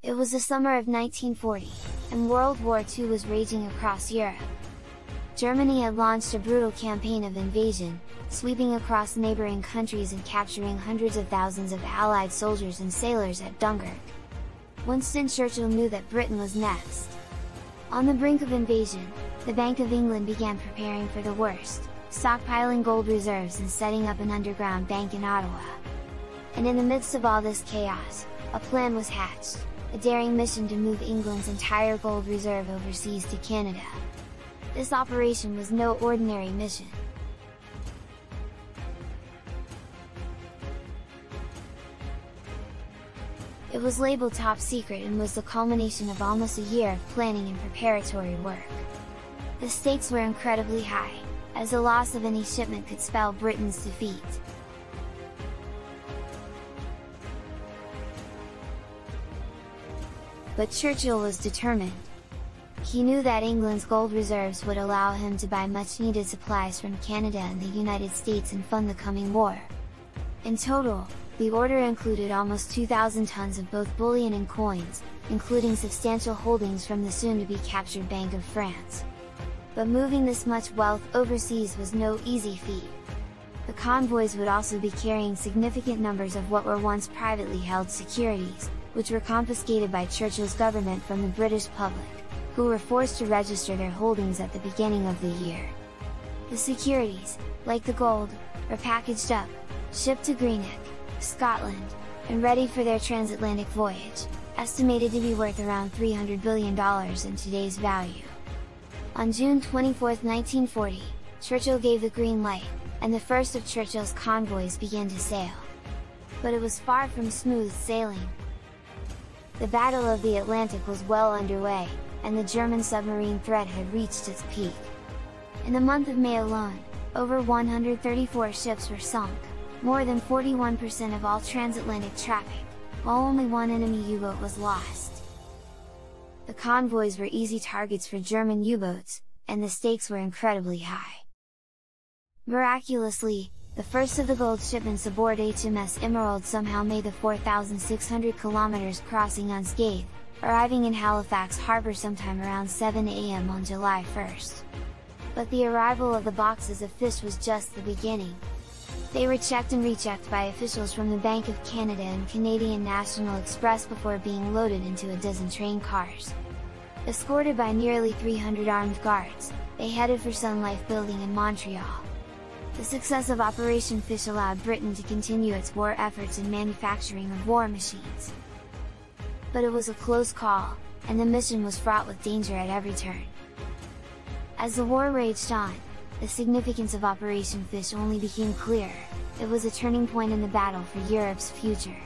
It was the summer of 1940, and World War II was raging across Europe. Germany had launched a brutal campaign of invasion, sweeping across neighboring countries and capturing hundreds of thousands of Allied soldiers and sailors at Dunkirk. Winston Churchill knew that Britain was next. On the brink of invasion, the Bank of England began preparing for the worst, stockpiling gold reserves and setting up an underground bank in Ottawa. And in the midst of all this chaos, a plan was hatched, a daring mission to move England's entire gold reserve overseas to Canada. This operation was no ordinary mission. It was labeled top secret and was the culmination of almost a year of planning and preparatory work. The stakes were incredibly high, as the loss of any shipment could spell Britain's defeat. But Churchill was determined. He knew that England's gold reserves would allow him to buy much needed supplies from Canada and the United States and fund the coming war. In total, the order included almost 2,000 tons of both bullion and coins, including substantial holdings from the soon-to-be captured Bank of France. But moving this much wealth overseas was no easy feat. The convoys would also be carrying significant numbers of what were once privately held securities, which were confiscated by Churchill's government from the British public, who were forced to register their holdings at the beginning of the year. The securities, like the gold, were packaged up, shipped to Greenock, Scotland, and ready for their transatlantic voyage, estimated to be worth around $300 billion in today's value. On June 24, 1940, Churchill gave the green light, and the first of Churchill's convoys began to sail. But it was far from smooth sailing. The Battle of the Atlantic was well underway, and the German submarine threat had reached its peak. In the month of May alone, over 134 ships were sunk, more than 41% of all transatlantic traffic, while only one enemy U-boat was lost. The convoys were easy targets for German U-boats, and the stakes were incredibly high. Miraculously, the first of the gold shipments aboard HMS Emerald somehow made the 4,600 kilometers crossing unscathed, arriving in Halifax Harbour sometime around 7 am on July 1st. But the arrival of the boxes of fish was just the beginning, they were checked and rechecked by officials from the Bank of Canada and Canadian National Express before being loaded into a dozen train cars. Escorted by nearly 300 armed guards, they headed for Sun Life Building in Montreal. The success of Operation Fish allowed Britain to continue its war efforts in manufacturing of war machines. But it was a close call, and the mission was fraught with danger at every turn. As the war raged on, the significance of Operation Fish only became clear, it was a turning point in the battle for Europe's future.